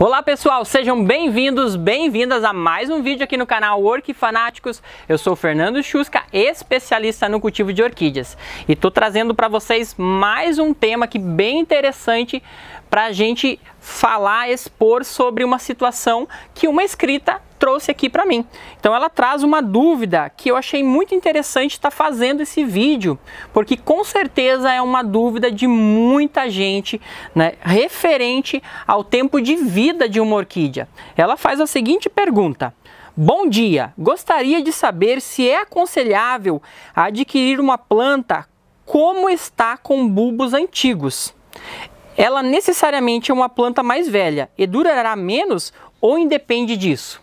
Olá pessoal, sejam bem-vindos, bem-vindas a mais um vídeo aqui no canal Orque Fanáticos. Eu sou Fernando Chusca, especialista no cultivo de orquídeas e estou trazendo para vocês mais um tema aqui bem interessante para a gente falar, expor sobre uma situação que uma inscrita trouxe aqui para mim. Então ela traz uma dúvida que eu achei muito interessante estar tá fazendo esse vídeo, porque com certeza é uma dúvida de muita gente, né, referente ao tempo de vida de uma orquídea. Ela faz a seguinte pergunta: Bom dia, gostaria de saber se é aconselhável adquirir uma planta como está com bulbos antigos. Ela necessariamente é uma planta mais velha e durará menos ou independe disso?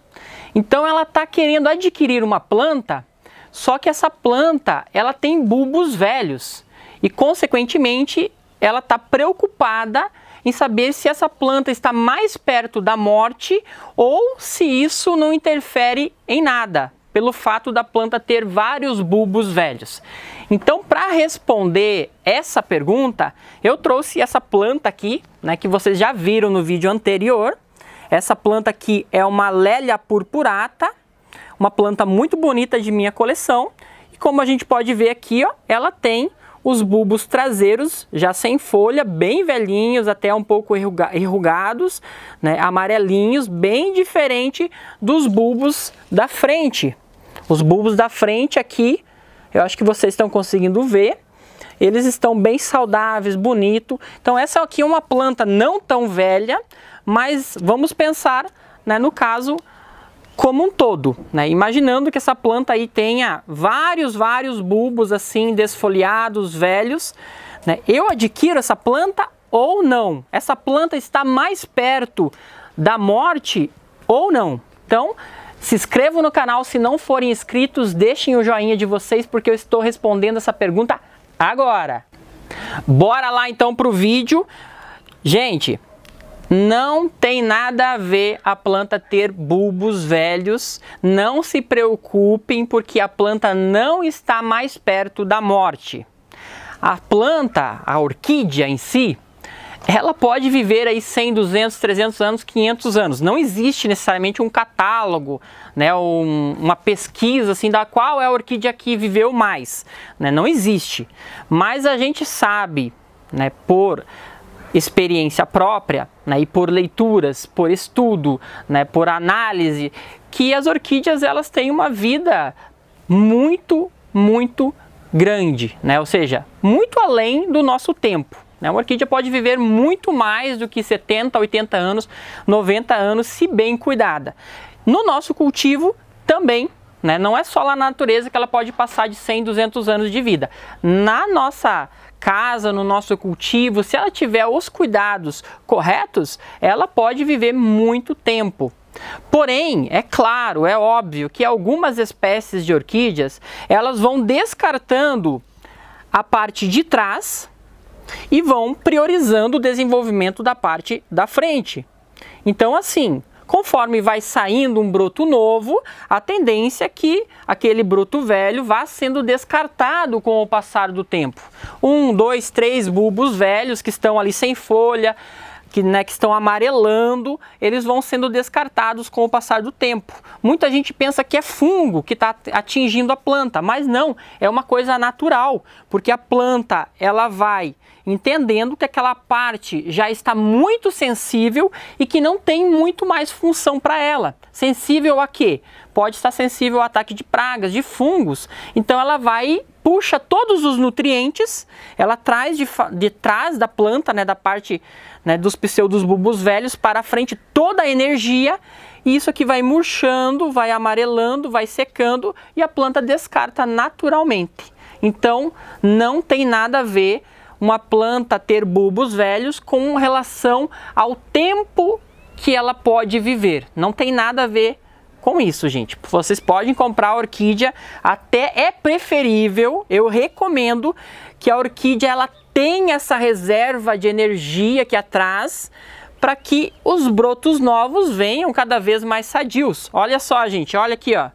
Então ela está querendo adquirir uma planta, só que essa planta ela tem bulbos velhos e consequentemente ela está preocupada em saber se essa planta está mais perto da morte ou se isso não interfere em nada, pelo fato da planta ter vários bulbos velhos. Então, para responder essa pergunta, eu trouxe essa planta aqui, né, que vocês já viram no vídeo anterior, essa planta aqui é uma Lélia purpurata, uma planta muito bonita de minha coleção. E como a gente pode ver aqui, ó, ela tem os bulbos traseiros já sem folha, bem velhinhos, até um pouco enrugados, né, amarelinhos, bem diferente dos bulbos da frente. Os bulbos da frente aqui, eu acho que vocês estão conseguindo ver, eles estão bem saudáveis, bonito. Então essa aqui é uma planta não tão velha, mas vamos pensar né, no caso como um todo, né? imaginando que essa planta aí tenha vários, vários bulbos assim desfoliados, velhos, né? eu adquiro essa planta ou não? Essa planta está mais perto da morte ou não? Então, se inscrevam no canal se não forem inscritos, deixem o joinha de vocês porque eu estou respondendo essa pergunta agora. Bora lá então para o vídeo. Gente, não tem nada a ver a planta ter bulbos velhos. Não se preocupem porque a planta não está mais perto da morte. A planta, a orquídea em si, ela pode viver aí 100, 200, 300 anos, 500 anos. Não existe necessariamente um catálogo, né, um, uma pesquisa assim da qual é a orquídea que viveu mais, né? Não existe. Mas a gente sabe, né, por experiência própria, né, e por leituras, por estudo, né, por análise, que as orquídeas elas têm uma vida muito, muito grande, né, ou seja, muito além do nosso tempo. Né? Uma orquídea pode viver muito mais do que 70, 80 anos, 90 anos, se bem cuidada. No nosso cultivo também né? Não é só lá na natureza que ela pode passar de 100, 200 anos de vida. Na nossa casa, no nosso cultivo, se ela tiver os cuidados corretos, ela pode viver muito tempo. Porém, é claro, é óbvio que algumas espécies de orquídeas, elas vão descartando a parte de trás e vão priorizando o desenvolvimento da parte da frente. Então, assim, Conforme vai saindo um broto novo, a tendência é que aquele broto velho vá sendo descartado com o passar do tempo. Um, dois, três bulbos velhos que estão ali sem folha, que, né, que estão amarelando, eles vão sendo descartados com o passar do tempo. Muita gente pensa que é fungo que está atingindo a planta, mas não, é uma coisa natural, porque a planta ela vai entendendo que aquela parte já está muito sensível e que não tem muito mais função para ela. Sensível a quê? Pode estar sensível ao ataque de pragas, de fungos. Então ela vai puxa todos os nutrientes, ela traz de, de trás da planta, né, da parte né, dos pseudos bulbos velhos para frente toda a energia e isso aqui vai murchando, vai amarelando, vai secando e a planta descarta naturalmente. Então não tem nada a ver uma planta ter bulbos velhos com relação ao tempo que ela pode viver. Não tem nada a ver com isso, gente. Vocês podem comprar a orquídea, até é preferível, eu recomendo que a orquídea ela tenha essa reserva de energia aqui atrás para que os brotos novos venham cada vez mais sadios. Olha só, gente, olha aqui, ó.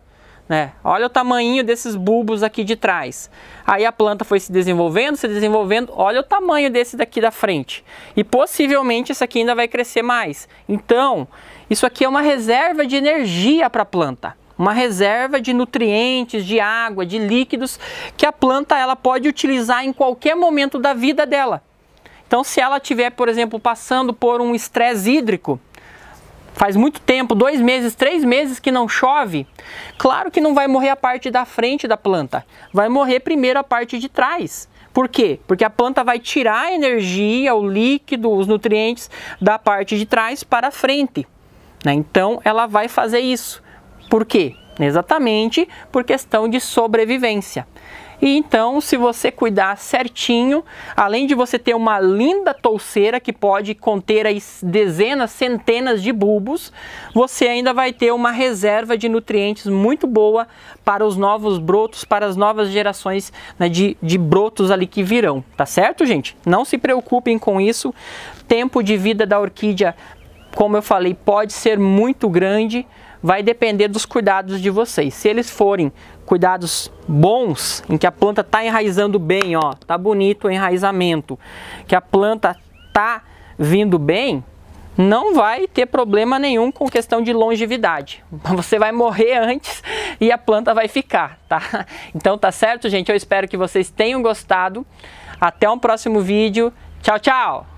Né? Olha o tamanho desses bulbos aqui de trás. Aí a planta foi se desenvolvendo, se desenvolvendo. Olha o tamanho desse daqui da frente. E possivelmente esse aqui ainda vai crescer mais. Então, isso aqui é uma reserva de energia para a planta. Uma reserva de nutrientes, de água, de líquidos que a planta ela pode utilizar em qualquer momento da vida dela. Então, se ela tiver, por exemplo, passando por um estresse hídrico, faz muito tempo, dois meses, três meses que não chove, claro que não vai morrer a parte da frente da planta, vai morrer primeiro a parte de trás. Por quê? Porque a planta vai tirar a energia, o líquido, os nutrientes da parte de trás para a frente. Né? Então ela vai fazer isso. Por quê? Exatamente por questão de sobrevivência. E então, se você cuidar certinho, além de você ter uma linda touceira que pode conter aí dezenas, centenas de bulbos, você ainda vai ter uma reserva de nutrientes muito boa para os novos brotos, para as novas gerações né, de, de brotos ali que virão, tá certo, gente? Não se preocupem com isso. Tempo de vida da orquídea, como eu falei, pode ser muito grande vai depender dos cuidados de vocês. Se eles forem cuidados bons, em que a planta está enraizando bem, ó, tá bonito o enraizamento, que a planta tá vindo bem, não vai ter problema nenhum com questão de longevidade. Você vai morrer antes e a planta vai ficar, tá? Então tá certo, gente? Eu espero que vocês tenham gostado. Até um próximo vídeo. Tchau, tchau!